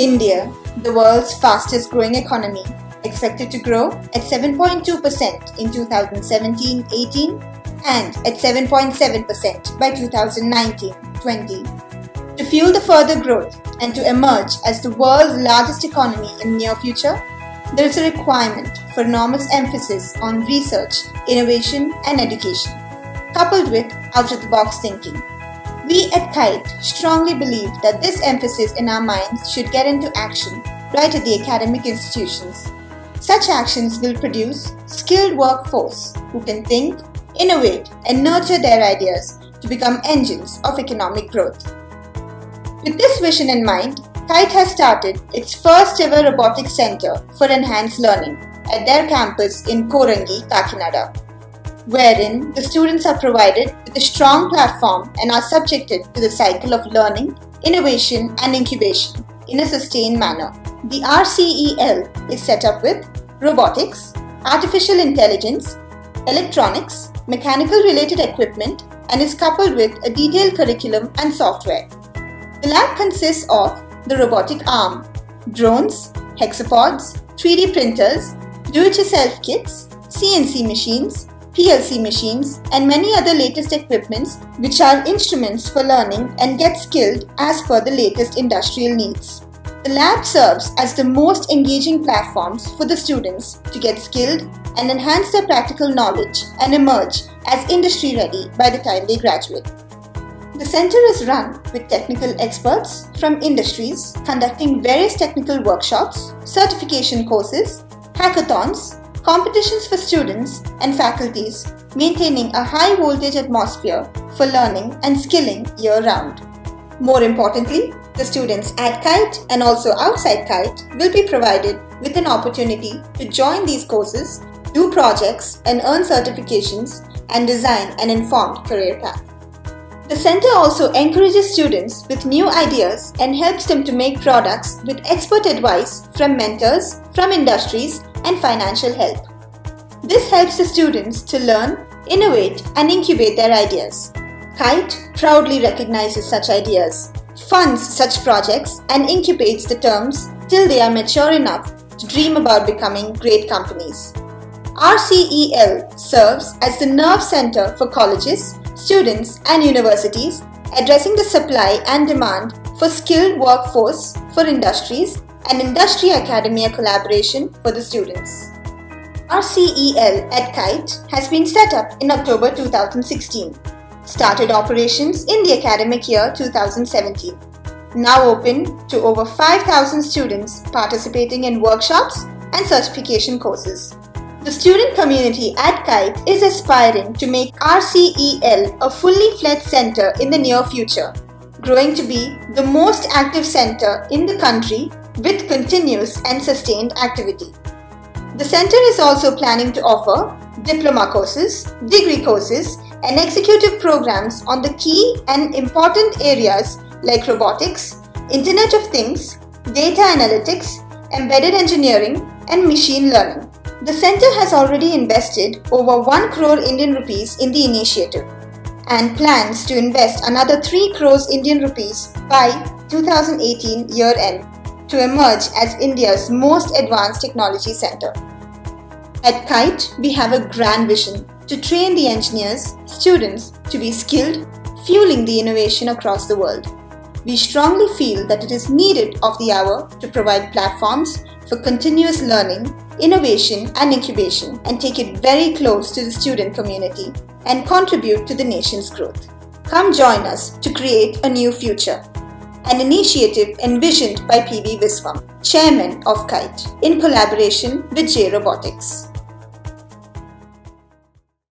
India, the world's fastest growing economy, expected to grow at 7.2% in 2017-18 and at 7.7% by 2019-20. To fuel the further growth and to emerge as the world's largest economy in near future, there is a requirement for enormous emphasis on research, innovation and education, coupled with out-of-the-box thinking. We at KIET strongly believe that this emphasis in our minds should get into action right at the academic institutions. Such actions will produce skilled workforce who can think, innovate and nurture their ideas to become engines of economic growth. With this vision in mind, KIET has started its first ever robotics center for enhanced learning at their campus in Korangi, Kakinada wherein the students are provided with a strong platform and are subjected to the cycle of learning, innovation and incubation in a sustained manner. The RCEL is set up with robotics, artificial intelligence, electronics, mechanical related equipment and is coupled with a detailed curriculum and software. The lab consists of the robotic arm, drones, hexapods, 3D printers, do-it-yourself kits, CNC machines, PLC machines, and many other latest equipments which are instruments for learning and get skilled as per the latest industrial needs. The lab serves as the most engaging platforms for the students to get skilled and enhance their practical knowledge and emerge as industry ready by the time they graduate. The center is run with technical experts from industries conducting various technical workshops, certification courses, hackathons, competitions for students and faculties, maintaining a high voltage atmosphere for learning and skilling year round. More importantly, the students at KIET and also outside KIET will be provided with an opportunity to join these courses, do projects and earn certifications and design an informed career path. The center also encourages students with new ideas and helps them to make products with expert advice from mentors, from industries and financial help. This helps the students to learn, innovate and incubate their ideas. KIET proudly recognizes such ideas, funds such projects and incubates the terms till they are mature enough to dream about becoming great companies. RCEL serves as the nerve center for colleges, students and universities addressing the supply and demand for skilled workforce for industries and industry academia collaboration for the students. RCEL at KIET has been set up in October 2016, started operations in the academic year 2017, now open to over 5,000 students participating in workshops and certification courses. The student community at KIET is aspiring to make RCEL a fully fledged center in the near future, growing to be the most active center in the country with continuous and sustained activity. The center is also planning to offer diploma courses, degree courses, and executive programs on the key and important areas like robotics, Internet of Things, data analytics, embedded engineering, and machine learning. The center has already invested over 1 crore Indian rupees in the initiative and plans to invest another 3 crores Indian rupees by 2018 year end to emerge as India's most advanced technology center. At KIET, we have a grand vision to train the engineers, students to be skilled, fueling the innovation across the world. We strongly feel that it is needed of the hour to provide platforms for continuous learning, innovation and incubation and take it very close to the student community and contribute to the nation's growth. Come join us to create a new future an initiative envisioned by P.V. Viswam, chairman of KIET, in collaboration with Jay Robotix.